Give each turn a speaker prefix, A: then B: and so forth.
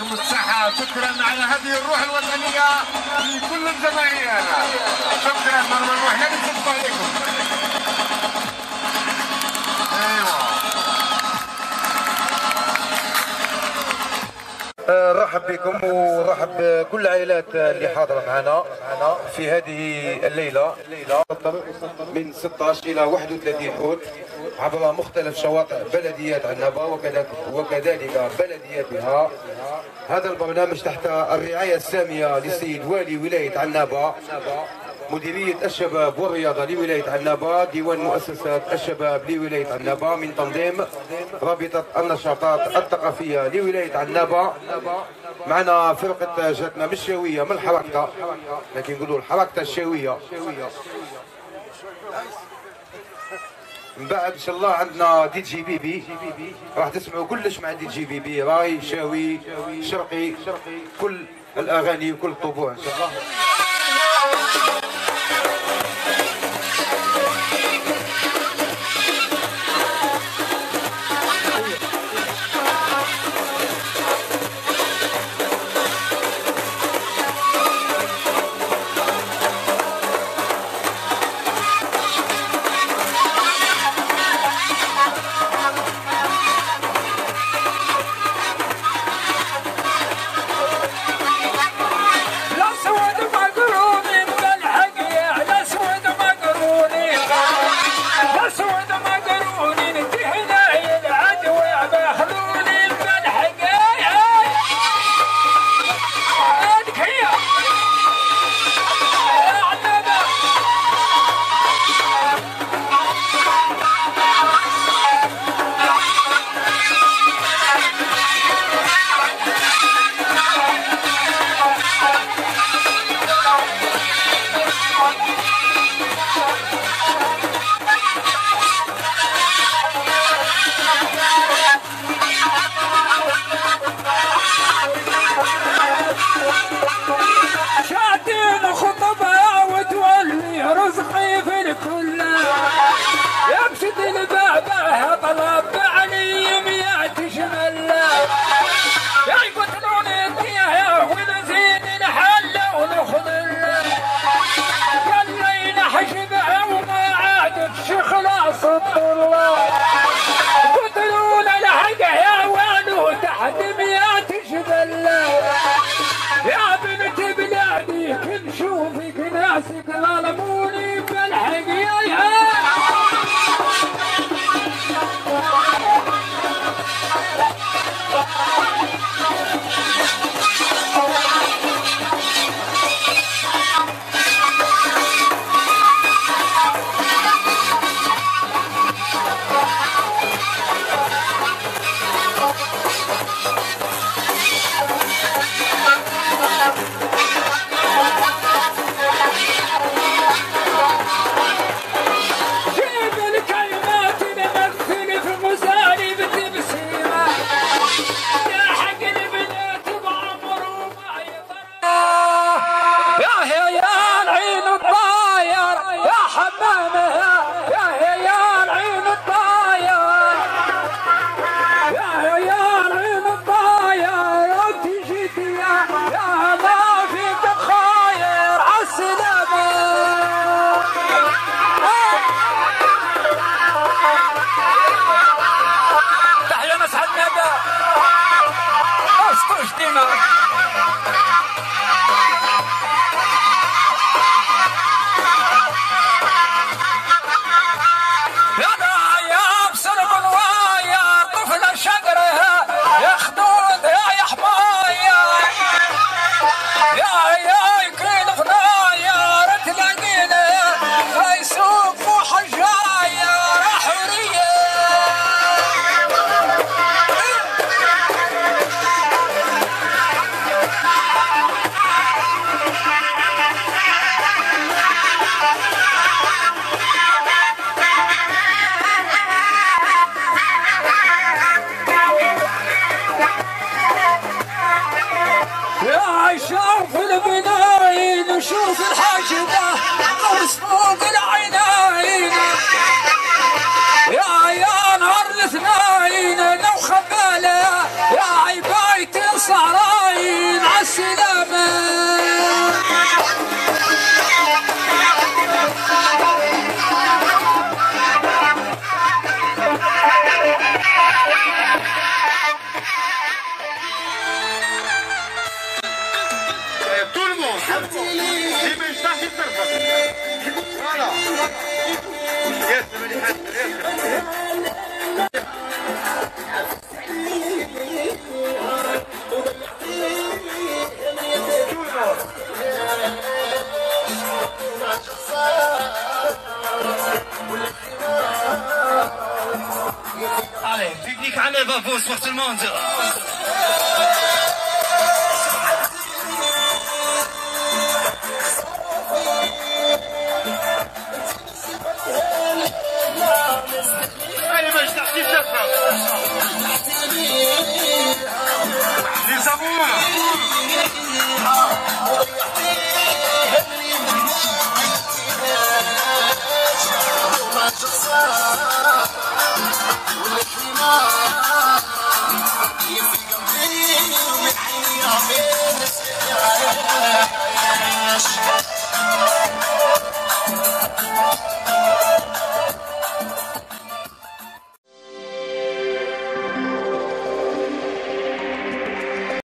A: شكرا على هذه الروح الوطنية لكل الجماهير. شكرا مرة نروح نتصل عليكم أيوه.
B: نرحب بكم ونرحب بكل العائلات اللي حاضرة معنا في هذه الليلة. من 16 إلى 31 حوت عبر مختلف شواطئ بلديات عنابه وكذلك وكذلك بلدياتها هذا البرنامج تحت الرعاية السامية للسيد والي ولاية عنابه مديرية الشباب والرياضة لولاية عنابة ديوان مؤسسات الشباب لولاية عنابة من تنظيم رابطة النشاطات الثقافية لولاية عنابة معنا فرقة جاتنا مش شاوية من الحركة. لكن نقولوا الحركة الشاوية من بعد إن شاء الله عندنا دي جي بي بي. راح تسمعوا كلش مع دي جي بي بي. راي شاوي شرقي كل الأغاني وكل الطبوع إن شاء الله.
C: وشوف الحاجبة قوس فوق
A: va bonsoir tout le monde.